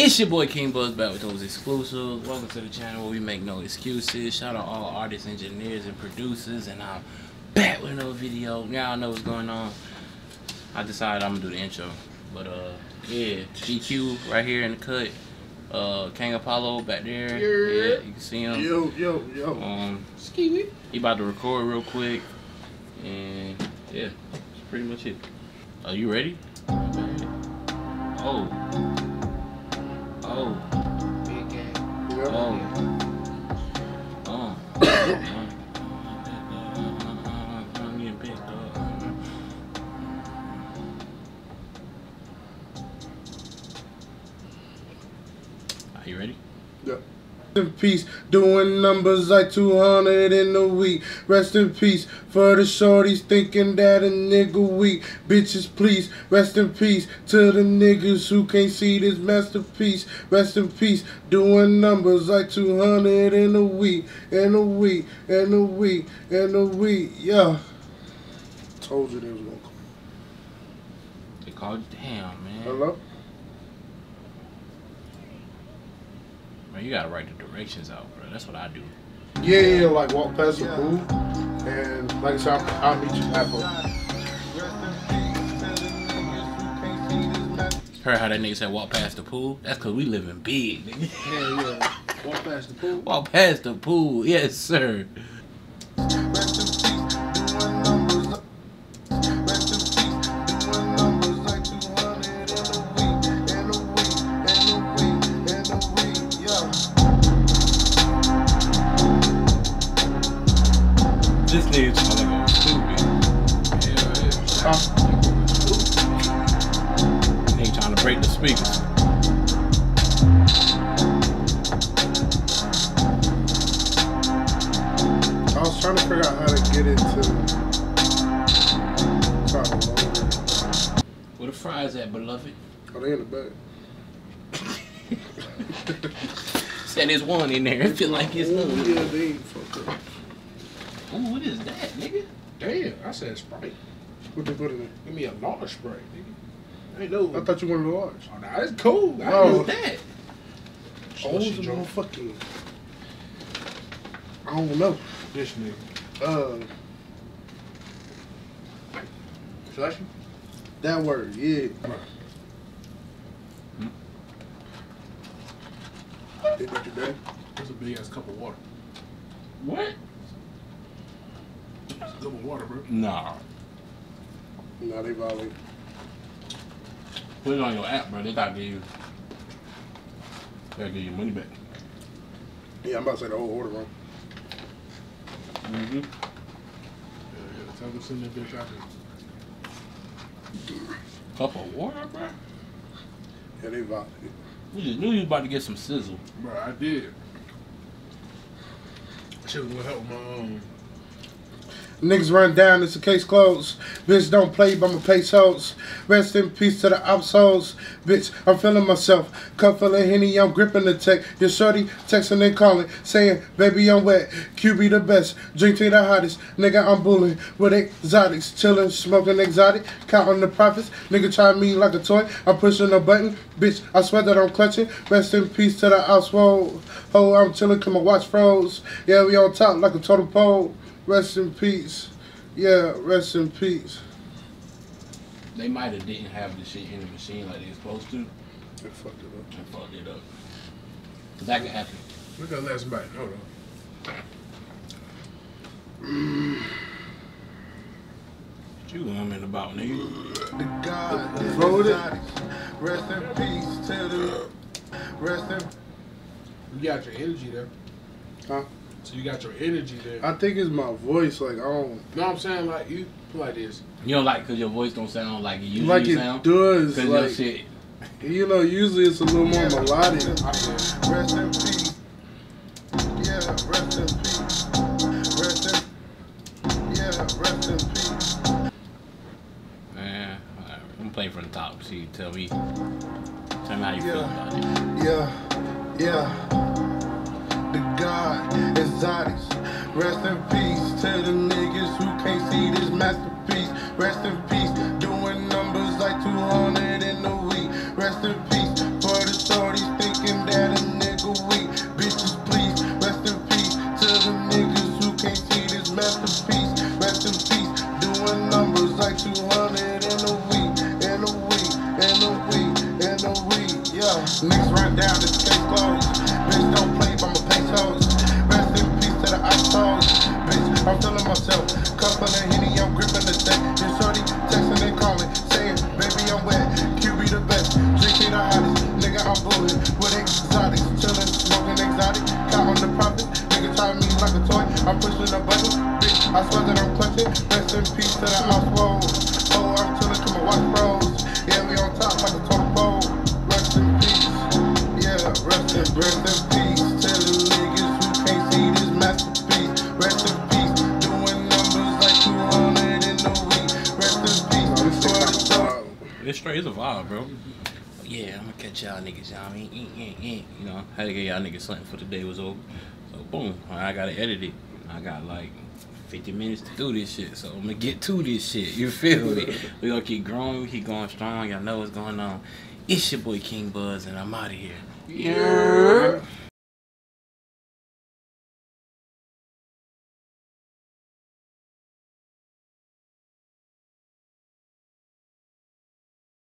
It's your boy King Buzz back with those exclusives. Welcome to the channel where we make no excuses. Shout out all artists, engineers, and producers. And I'm back with another video. Y'all know what's going on. I decided I'm gonna do the intro. But uh yeah, GQ right here in the cut. Uh King Apollo back there. Yeah. Yeah, you can see him. Yo, yo, yo. Um Ski he about to record real quick. And yeah, that's pretty much it. Are you ready? Oh. Oh. Big. Oh. Oh. oh. I'm getting picked up. Are you ready? Rest in peace, doing numbers like 200 in a week. Rest in peace for the shorties thinking that a nigga weak. Bitches, please, rest in peace to the niggas who can't see this masterpiece. Rest in peace, doing numbers like 200 in a week, in a week, in a week, in a week. Yeah. Told you they was gonna come. They called you. Damn, man. Hello? Man, you gotta write the directions out, bro. That's what I do. Yeah, yeah, like walk past the pool. And like I said, I'll, I'll meet you halfway. Heard how that nigga said walk past the pool? That's cause we living big, nigga. Yeah, yeah. Walk past the pool. Walk past the pool. Yes, sir. This nigga trying to go stupid. Nigga trying to break the speakers. I was trying to figure out how to get into. Trying to it. Where the fries at, beloved? Oh, they in the bag. Said there's one in there. It feel like it's oh, none. yeah, they ain't fucked up. Ooh, what is that, nigga? Damn, I said Sprite. What they put in there? Give me a large Sprite, nigga. I ain't know. I thought you wanted a large. Oh, nah, it's cool. I Oh. know What's that. that? Oh, Slushy the motherfucking. I don't know. This nigga. Uh, Slushy? that word, yeah. Hmm? They got. That's a big ass cup of water. What? It's a cup of water, bro. Nah. Nah, they violate. Put it on your app, bro. They gotta give you. They gotta give you money back. Yeah, I'm about to say the whole order wrong. Mm-hmm. Yeah, yeah. Tell them to send that bitch out there. Cup of water, bro. Yeah, they violate. We just knew you was about to get some sizzle. Bro, I did. Shit was gonna help my um. Niggas run down, it's a case closed. Bitch, don't play but I'ma my pesos. Rest in peace to the hoes. Bitch, I'm feeling myself. Cup full of Henny, I'm gripping the tech. Your shorty texting and calling, saying, baby, I'm wet. QB the best, drink to the hottest. Nigga, I'm bullying with exotics. Chilling, smoking exotic, counting the profits. Nigga try me like a toy. I'm pushing a button. Bitch, I swear that I'm clutching. Rest in peace to the ops. Ho, I'm chilling, cause my watch froze. Yeah, we on top like a totem pole. Rest in peace. Yeah, rest in peace. They might have didn't have the shit in the machine like they supposed to They fucked it up. and fucked it up. That could happen. Look at last bite. Hold on. What you humming about, nigga? The God is Throw it exotic. Rest in peace to the. Rest in. You got your energy there. Huh? So you got your energy there. I think it's my voice. Like I don't know what I'm saying? Like you like this. You don't like because your voice don't sound like it usually like it sound. does. Because your Like shit. you know, usually it's a little more melodic. I Rest in peace. Yeah, rest in peace. Rest in. Yeah, rest in peace. Man, alright, I'm gonna play from the top. See, tell me, tell me how you feel about it. Yeah, yeah. God, exotics. Rest in peace to the niggas who can't see this masterpiece. Rest in peace, doing numbers like 200 in a week. Rest in peace for the shorties thinking that a nigga weak. Bitches, please, rest in peace to the niggas who can't see this masterpiece. Rest in peace, doing numbers like 200 in a week. In a week, in a week, in a week, yeah. Next rundown this case closed. Bitch, don't play. Rest in peace to the assholes. Bitch, I'm feeling myself. Couple of Henny, I'm gripping the tech. Your shorty texting and calling, saying, baby, I'm wet. QB the best, drinking the hottest. Nigga, I'm bullet with exotics. Chillin', smoking exotic. Counting the profit. Nigga tie me like a toy. I'm pushing the button. Bitch, I swear that I'm clutching. Rest in peace to the assholes. Straight, it's a vibe, bro. Yeah, I'm gonna catch y'all niggas, y'all. I mean, eh, eh, eh. you know, had to get y'all niggas something for the day was over. So boom, I gotta edit it. I got like 50 minutes to do this shit, so I'm gonna get to this shit. You feel me? We gonna keep growing, we keep going strong. Y'all know what's going on. It's your boy King Buzz, and I'm out of here. Yeah.